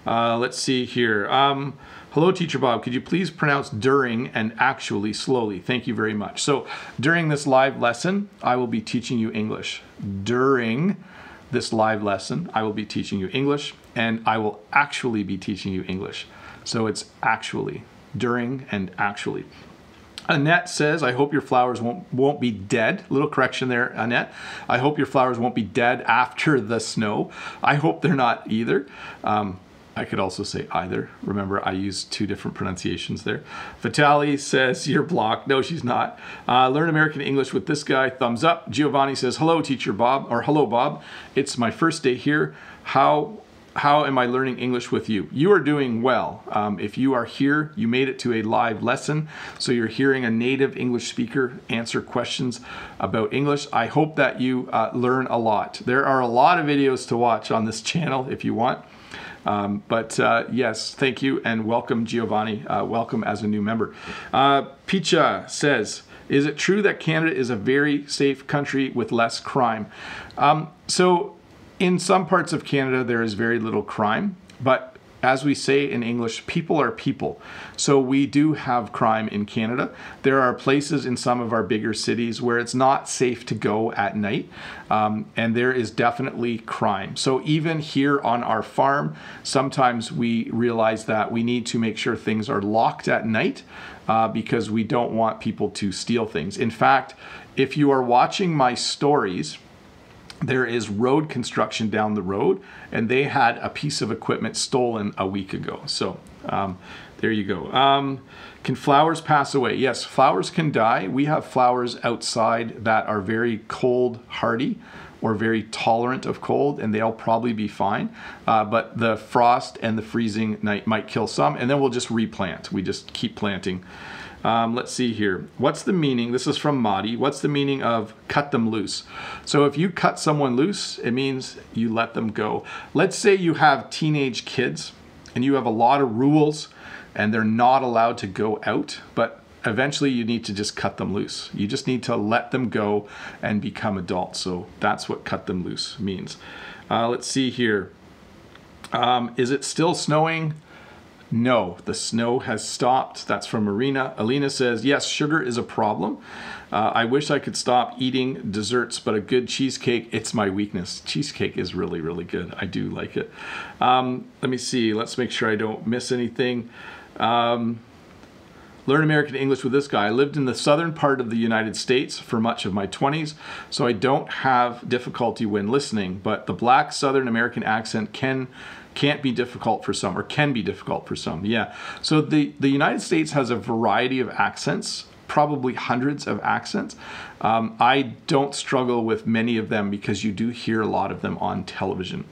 Uh, let's see here. Um, hello, Teacher Bob. Could you please pronounce during and actually slowly? Thank you very much. So during this live lesson, I will be teaching you English. During this live lesson, I will be teaching you English and I will actually be teaching you English. So it's actually, during and actually. Annette says, I hope your flowers won't, won't be dead. Little correction there, Annette. I hope your flowers won't be dead after the snow. I hope they're not either. Um, I could also say either. Remember, I used two different pronunciations there. Vitali says, You're blocked. No, she's not. Uh, learn American English with this guy. Thumbs up. Giovanni says, Hello, teacher Bob, or Hello, Bob. It's my first day here. How how am I learning English with you? You are doing well. Um, if you are here, you made it to a live lesson, so you're hearing a native English speaker answer questions about English. I hope that you uh, learn a lot. There are a lot of videos to watch on this channel if you want. Um, but uh, yes, thank you and welcome, Giovanni. Uh, welcome as a new member. Uh, Picha says, is it true that Canada is a very safe country with less crime? Um, so in some parts of Canada, there is very little crime, but as we say in English, people are people. So we do have crime in Canada. There are places in some of our bigger cities where it's not safe to go at night, um, and there is definitely crime. So even here on our farm, sometimes we realize that we need to make sure things are locked at night uh, because we don't want people to steal things. In fact, if you are watching my stories, there is road construction down the road, and they had a piece of equipment stolen a week ago. So um, there you go. Um, can flowers pass away? Yes, flowers can die. We have flowers outside that are very cold hardy or very tolerant of cold, and they'll probably be fine. Uh, but the frost and the freezing night might kill some, and then we'll just replant. We just keep planting. Um, let's see here. What's the meaning? This is from Madi. What's the meaning of cut them loose? So if you cut someone loose, it means you let them go. Let's say you have teenage kids and you have a lot of rules and they're not allowed to go out, but eventually you need to just cut them loose. You just need to let them go and become adults. So that's what cut them loose means. Uh, let's see here. Um, is it still snowing? No, the snow has stopped. That's from Marina. Alina says, yes, sugar is a problem. Uh, I wish I could stop eating desserts, but a good cheesecake, it's my weakness. Cheesecake is really, really good. I do like it. Um, let me see. Let's make sure I don't miss anything. Um, learn American English with this guy. I lived in the southern part of the United States for much of my 20s, so I don't have difficulty when listening, but the black southern American accent can can't be difficult for some or can be difficult for some. Yeah. So the the United States has a variety of accents probably hundreds of accents. Um, I don't struggle with many of them because you do hear a lot of them on television.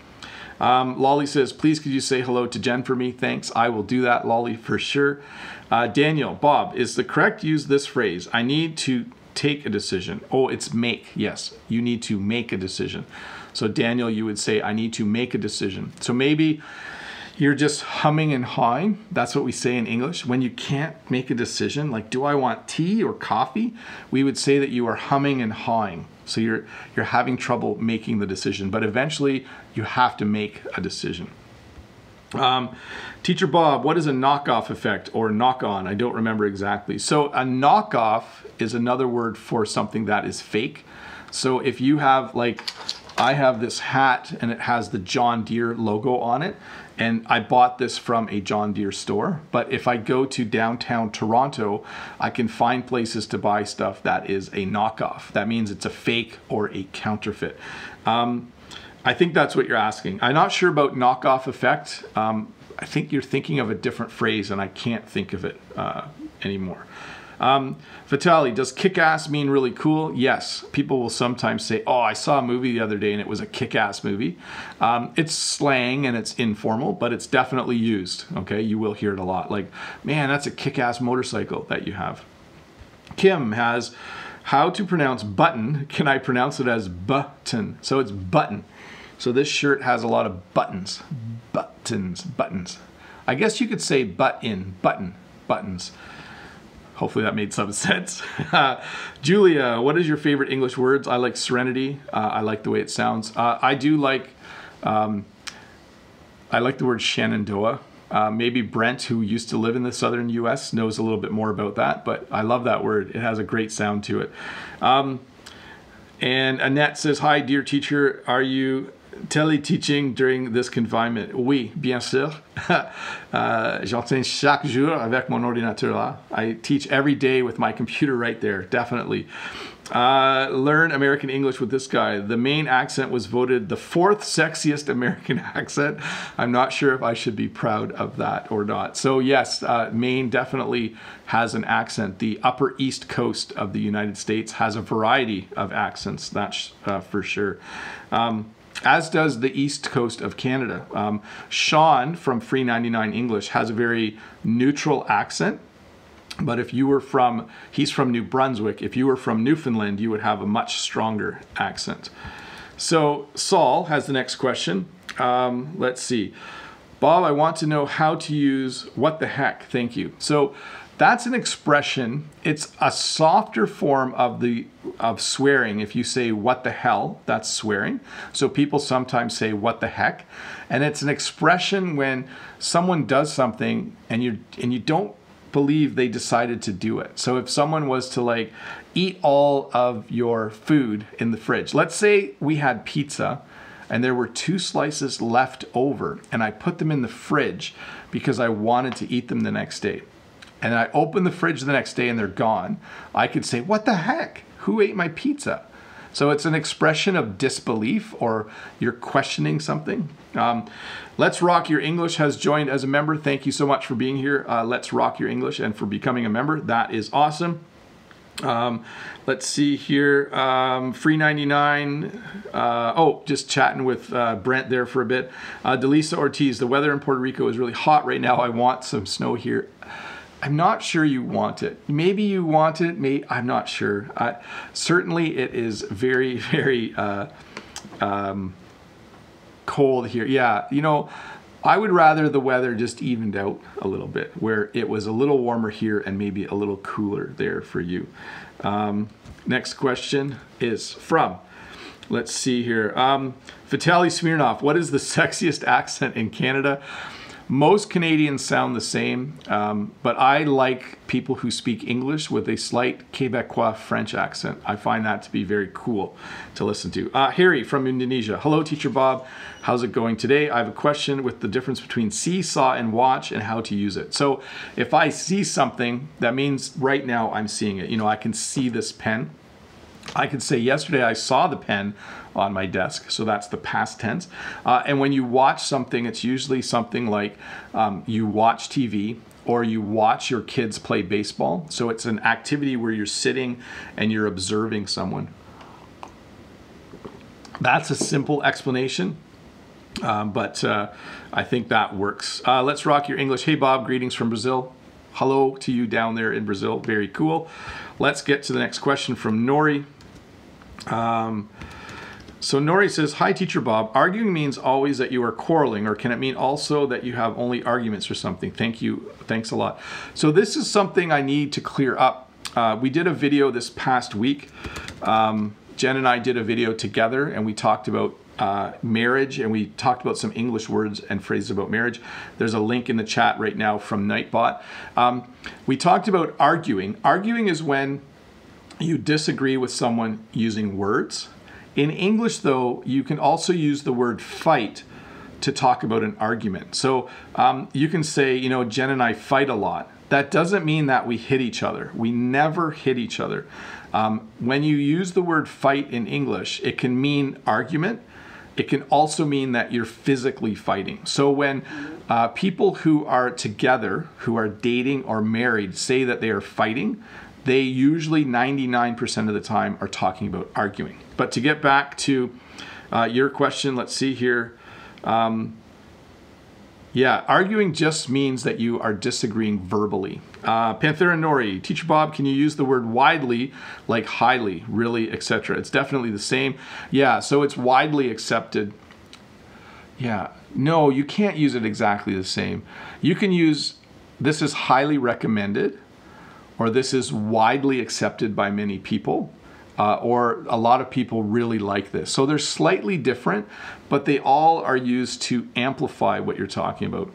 Um, Lolly says, please could you say hello to Jen for me? Thanks. I will do that, Lolly, for sure. Uh, Daniel, Bob, is the correct use this phrase? I need to take a decision. Oh, it's make. Yes, you need to make a decision. So Daniel, you would say, I need to make a decision. So maybe you're just humming and hawing. That's what we say in English. When you can't make a decision, like do I want tea or coffee? We would say that you are humming and hawing. So you're you're having trouble making the decision, but eventually you have to make a decision. Um, Teacher Bob, what is a knockoff effect or knock on? I don't remember exactly. So a knockoff is another word for something that is fake. So if you have like I have this hat and it has the John Deere logo on it and I bought this from a John Deere store. But if I go to downtown Toronto, I can find places to buy stuff that is a knockoff. That means it's a fake or a counterfeit. Um, I think that's what you're asking. I'm not sure about knockoff effect. Um, I think you're thinking of a different phrase and I can't think of it uh, anymore. Um, Vitali, does kick ass mean really cool? Yes. People will sometimes say, oh, I saw a movie the other day and it was a kick ass movie. Um, it's slang and it's informal, but it's definitely used. Okay, you will hear it a lot. Like, man, that's a kick ass motorcycle that you have. Kim has how to pronounce button. Can I pronounce it as button? So it's button. So this shirt has a lot of buttons. Buttons, buttons. I guess you could say butt in, button, buttons. Hopefully that made some sense. Julia, what is your favorite English words? I like serenity. Uh, I like the way it sounds. Uh, I do like, um, I like the word Shenandoah. Uh, maybe Brent, who used to live in the southern U.S., knows a little bit more about that, but I love that word. It has a great sound to it. Um, and Annette says, hi, dear teacher, are you téléteaching during this confinement? Oui, bien sûr. uh, J'enseigne chaque jour avec mon ordinateur là. I teach every day with my computer right there, definitely. Uh, learn American English with this guy. The Maine accent was voted the fourth sexiest American accent. I'm not sure if I should be proud of that or not. So yes, uh, Maine definitely has an accent. The upper east coast of the United States has a variety of accents, that's uh, for sure. Um, as does the east coast of Canada. Um, Sean from Free 99 English has a very neutral accent. But if you were from, he's from New Brunswick, if you were from Newfoundland, you would have a much stronger accent. So Saul has the next question. Um, let's see. Bob, I want to know how to use what the heck. Thank you. So that's an expression. It's a softer form of the of swearing. If you say what the hell, that's swearing. So people sometimes say what the heck. And it's an expression when someone does something and you and you don't believe they decided to do it. So if someone was to like eat all of your food in the fridge. Let's say we had pizza and there were two slices left over and I put them in the fridge because I wanted to eat them the next day and I open the fridge the next day and they're gone, I could say, What the heck? Who ate my pizza? So it's an expression of disbelief or you're questioning something. Um, Let's Rock Your English has joined as a member. Thank you so much for being here. Uh, Let's Rock Your English and for becoming a member. That is awesome. Um, let's see here. Um, free 99. Uh, oh, just chatting with uh, Brent there for a bit. Uh, Delisa Ortiz, the weather in Puerto Rico is really hot right now. I want some snow here. I'm not sure you want it. Maybe you want it. May I'm not sure. certainly, it is very, very uh, um, cold here. Yeah, you know, I would rather the weather just evened out a little bit, where it was a little warmer here and maybe a little cooler there for you. Um, next question is from. Let's see here. Um, Vitaly Smirnov, what is the sexiest accent in Canada? Most Canadians sound the same, um, but I like people who speak English with a slight Quebecois French accent. I find that to be very cool to listen to. Uh, Harry from Indonesia. Hello, Teacher Bob. How's it going today? I have a question with the difference between see, saw, and watch and how to use it. So if I see something, that means right now I'm seeing it. You know, I can see this pen. I could say yesterday I saw the pen on my desk, so that's the past tense. Uh, and when you watch something, it's usually something like um, you watch TV or you watch your kids play baseball. So it's an activity where you're sitting and you're observing someone. That's a simple explanation. Um, but uh, I think that works. Uh, let's rock your English. Hey, Bob, greetings from Brazil. Hello to you down there in Brazil. Very cool. Let's get to the next question from Nori. Um, so Nori says, Hi, Teacher Bob. Arguing means always that you are quarreling, or can it mean also that you have only arguments or something? Thank you. Thanks a lot. So this is something I need to clear up. Uh, we did a video this past week. Um, Jen and I did a video together, and we talked about uh, marriage, and we talked about some English words and phrases about marriage. There's a link in the chat right now from Nightbot. Um, we talked about arguing. Arguing is when you disagree with someone using words. In English, though, you can also use the word fight to talk about an argument. So um, you can say, you know, Jen and I fight a lot. That doesn't mean that we hit each other. We never hit each other. Um, when you use the word fight in English, it can mean argument. It can also mean that you're physically fighting. So when uh, people who are together, who are dating or married, say that they are fighting, they usually 99% of the time are talking about arguing. But to get back to uh, your question, let's see here. Um, yeah, arguing just means that you are disagreeing verbally. Uh, Panthera Nori, Teacher Bob, can you use the word widely like highly, really, etc.? It's definitely the same. Yeah, so it's widely accepted. Yeah, no, you can't use it exactly the same. You can use this is highly recommended or this is widely accepted by many people, uh, or a lot of people really like this. So they're slightly different, but they all are used to amplify what you're talking about.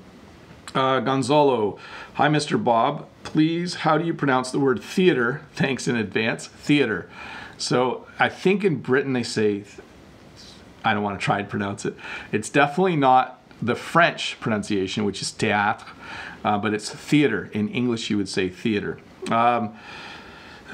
Uh, Gonzalo, hi Mr. Bob. Please, how do you pronounce the word theater? Thanks in advance. Theater. So I think in Britain they say, I don't want to try and pronounce it. It's definitely not the French pronunciation, which is théâtre, uh, but it's theater. In English, you would say theater. Um,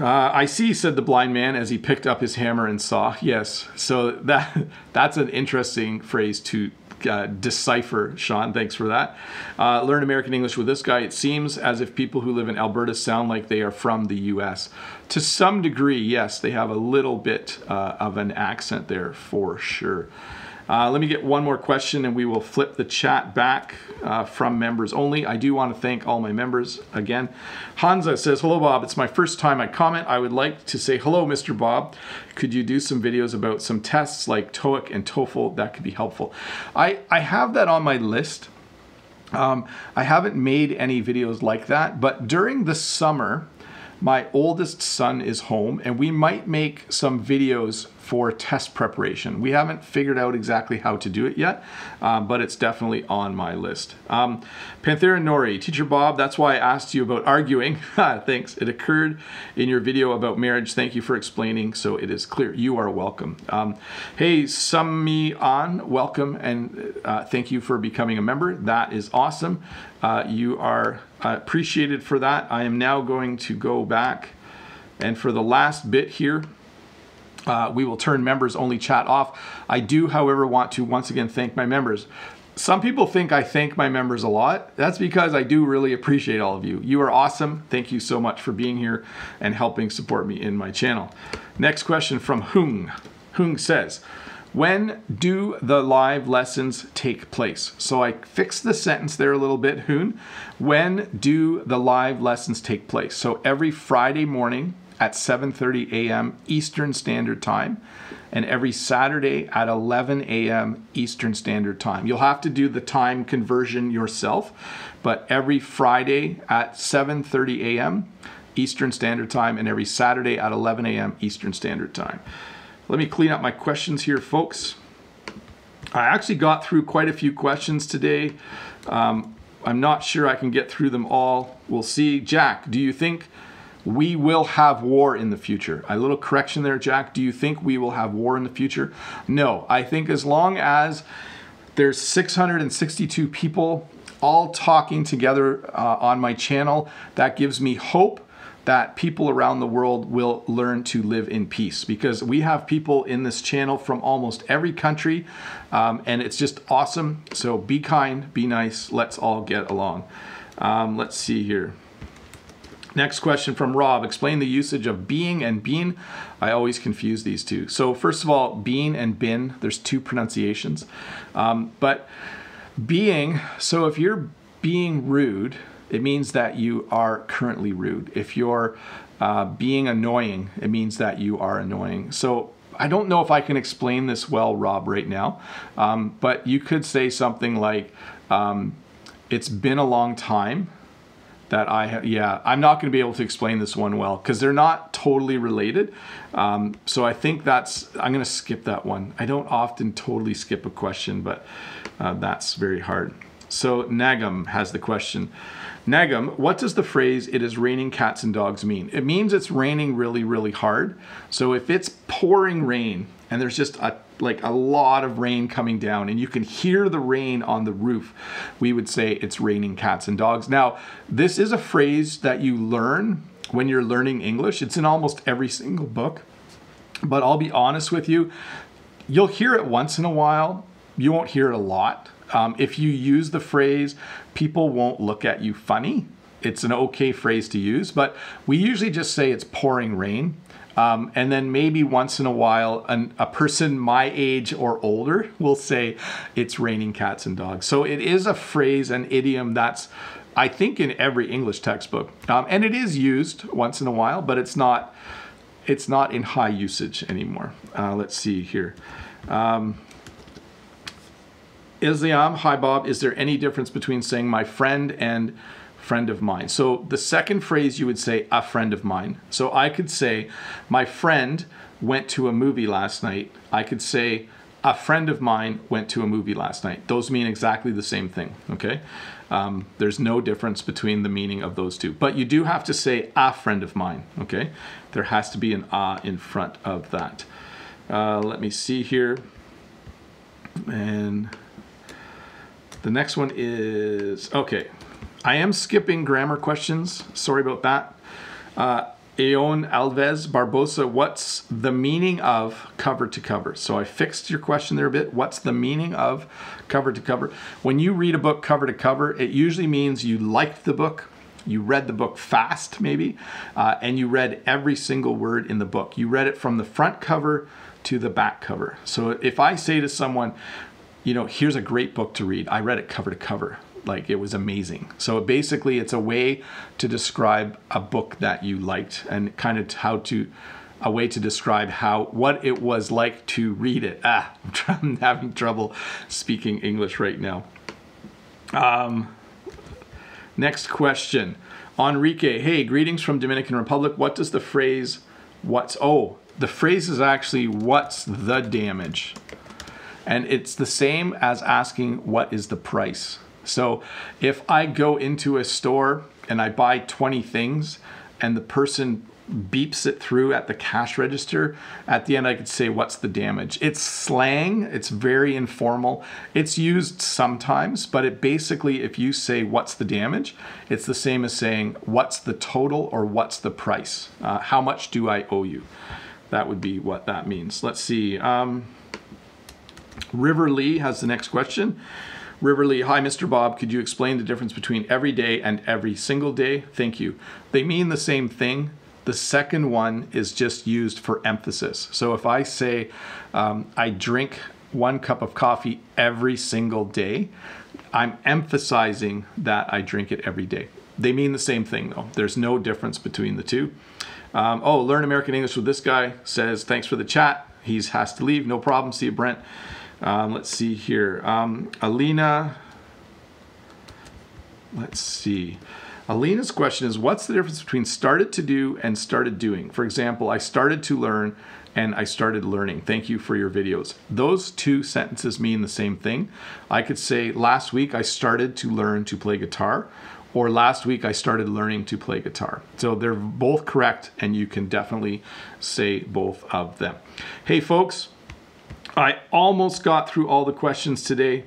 uh, I see, said the blind man as he picked up his hammer and saw. Yes, so that that's an interesting phrase to uh, decipher, Sean. Thanks for that. Uh, learn American English with this guy. It seems as if people who live in Alberta sound like they are from the U.S. To some degree, yes, they have a little bit uh, of an accent there for sure. Uh, let me get one more question and we will flip the chat back uh, from members only. I do want to thank all my members again. Hansa says, Hello, Bob. It's my first time I comment. I would like to say hello, Mr. Bob. Could you do some videos about some tests like TOEIC and TOEFL? That could be helpful. I, I have that on my list. Um, I haven't made any videos like that, but during the summer, my oldest son is home and we might make some videos for test preparation. We haven't figured out exactly how to do it yet, uh, but it's definitely on my list. Um, Panthera Nori, Teacher Bob, that's why I asked you about arguing. Thanks. It occurred in your video about marriage. Thank you for explaining so it is clear. You are welcome. Um, hey, Summi On, welcome and uh, thank you for becoming a member. That is awesome. Uh, you are appreciated for that. I am now going to go back and for the last bit here, uh, we will turn members only chat off. I do, however, want to once again thank my members. Some people think I thank my members a lot. That's because I do really appreciate all of you. You are awesome. Thank you so much for being here and helping support me in my channel. Next question from Hung. Hung says, when do the live lessons take place? So I fixed the sentence there a little bit, Hoon. When do the live lessons take place? So every Friday morning at 7:30 a.m. Eastern Standard Time and every Saturday at 11 a.m. Eastern Standard Time. You'll have to do the time conversion yourself, but every Friday at 7:30 a.m. Eastern Standard Time and every Saturday at 11 a.m. Eastern Standard Time. Let me clean up my questions here, folks. I actually got through quite a few questions today. Um, I'm not sure I can get through them all. We'll see. Jack, do you think we will have war in the future. A little correction there, Jack. Do you think we will have war in the future? No. I think as long as there's 662 people all talking together uh, on my channel, that gives me hope that people around the world will learn to live in peace because we have people in this channel from almost every country um, and it's just awesome. So be kind, be nice, let's all get along. Um, let's see here. Next question from Rob. Explain the usage of being and bean. I always confuse these two. So first of all, bean and bin, there's two pronunciations. Um, but being, so if you're being rude, it means that you are currently rude. If you're uh, being annoying, it means that you are annoying. So I don't know if I can explain this well, Rob, right now, um, but you could say something like, um, it's been a long time that I have, yeah, I'm not going to be able to explain this one well because they're not totally related. Um, so I think that's, I'm going to skip that one. I don't often totally skip a question, but uh, that's very hard. So Nagam has the question. Nagam, what does the phrase, it is raining cats and dogs mean? It means it's raining really, really hard. So if it's pouring rain and there's just a like a lot of rain coming down and you can hear the rain on the roof, we would say it's raining cats and dogs. Now, this is a phrase that you learn when you're learning English. It's in almost every single book. But I'll be honest with you, you'll hear it once in a while. You won't hear it a lot. Um, if you use the phrase, people won't look at you funny. It's an okay phrase to use, but we usually just say it's pouring rain. Um, and then maybe once in a while, an, a person my age or older will say, it's raining cats and dogs. So it is a phrase, an idiom that's, I think, in every English textbook. Um, and it is used once in a while, but it's not, it's not in high usage anymore. Uh, let's see here. Um, Islam, hi Bob, is there any difference between saying my friend and friend of mine. So the second phrase you would say, a friend of mine. So I could say, my friend went to a movie last night. I could say, a friend of mine went to a movie last night. Those mean exactly the same thing, okay? Um, there's no difference between the meaning of those two. But you do have to say, a friend of mine, okay? There has to be an a in front of that. Uh, let me see here. And the next one is, okay, I am skipping grammar questions. Sorry about that. Uh, Aeon Alves Barbosa, what's the meaning of cover to cover? So I fixed your question there a bit. What's the meaning of cover to cover? When you read a book cover to cover, it usually means you liked the book, you read the book fast maybe, uh, and you read every single word in the book. You read it from the front cover to the back cover. So if I say to someone, you know, here's a great book to read, I read it cover to cover like it was amazing. So basically, it's a way to describe a book that you liked and kind of how to a way to describe how what it was like to read it. Ah, I'm having trouble speaking English right now. Um, next question. Enrique, hey, greetings from Dominican Republic. What does the phrase what's oh, the phrase is actually what's the damage? And it's the same as asking what is the price. So if I go into a store and I buy 20 things and the person beeps it through at the cash register, at the end I could say, What's the damage? It's slang, it's very informal. It's used sometimes, but it basically, if you say, What's the damage? it's the same as saying, What's the total or what's the price? Uh, how much do I owe you? that would be what that means. Let's see. Um, River Lee has the next question. River Lee, hi Mr. Bob, could you explain the difference between every day and every single day? Thank you. They mean the same thing. The second one is just used for emphasis. So if I say um, I drink one cup of coffee every single day, I'm emphasizing that I drink it every day. They mean the same thing though. There's no difference between the two. Um, oh, learn American English with this guy says, thanks for the chat. He has to leave. No problem. See you, Brent. Um, let's see here. Um, Alina, let's see. Alina's question is, what's the difference between started to do and started doing? For example, I started to learn and I started learning. Thank you for your videos. Those two sentences mean the same thing. I could say last week I started to learn to play guitar or last week I started learning to play guitar. So they're both correct and you can definitely say both of them. Hey folks, I almost got through all the questions today.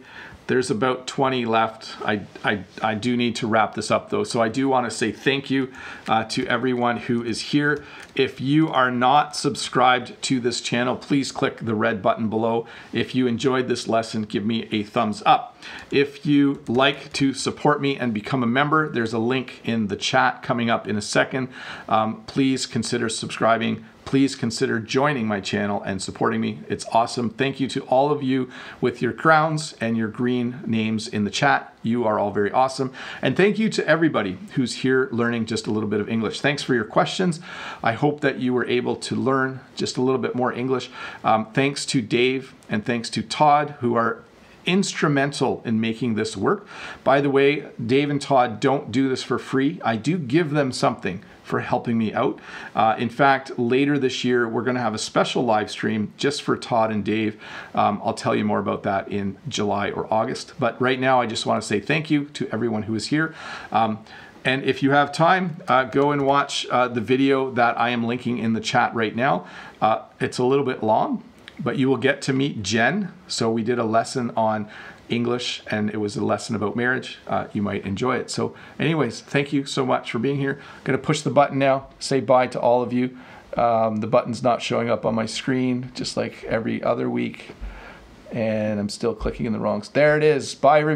There's about 20 left. I, I, I do need to wrap this up though. So I do want to say thank you uh, to everyone who is here. If you are not subscribed to this channel, please click the red button below. If you enjoyed this lesson, give me a thumbs up. If you like to support me and become a member, there's a link in the chat coming up in a second. Um, please consider subscribing please consider joining my channel and supporting me. It's awesome. Thank you to all of you with your crowns and your green names in the chat. You are all very awesome. And thank you to everybody who's here learning just a little bit of English. Thanks for your questions. I hope that you were able to learn just a little bit more English. Um, thanks to Dave and thanks to Todd, who are instrumental in making this work. By the way, Dave and Todd don't do this for free. I do give them something for helping me out. Uh, in fact, later this year, we're going to have a special live stream just for Todd and Dave. Um, I'll tell you more about that in July or August. But right now, I just want to say thank you to everyone who is here. Um, and if you have time, uh, go and watch uh, the video that I am linking in the chat right now. Uh, it's a little bit long, but you will get to meet Jen. So we did a lesson on English and it was a lesson about marriage. Uh, you might enjoy it. So anyways, thank you so much for being here. I'm gonna push the button now, say bye to all of you. Um, the button's not showing up on my screen, just like every other week. And I'm still clicking in the wrongs. There it is. Bye,